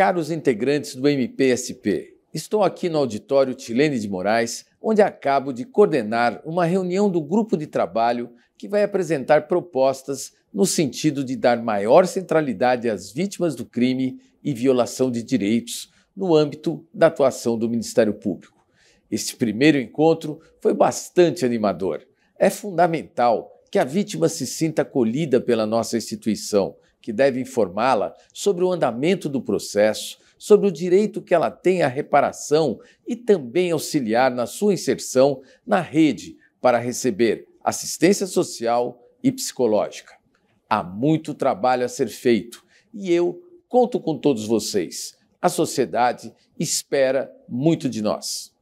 Caros integrantes do MPSP, estou aqui no auditório Tilene de Moraes, onde acabo de coordenar uma reunião do grupo de trabalho que vai apresentar propostas no sentido de dar maior centralidade às vítimas do crime e violação de direitos no âmbito da atuação do Ministério Público. Este primeiro encontro foi bastante animador. É fundamental que a vítima se sinta acolhida pela nossa instituição que deve informá-la sobre o andamento do processo, sobre o direito que ela tem à reparação e também auxiliar na sua inserção na rede para receber assistência social e psicológica. Há muito trabalho a ser feito e eu conto com todos vocês. A sociedade espera muito de nós.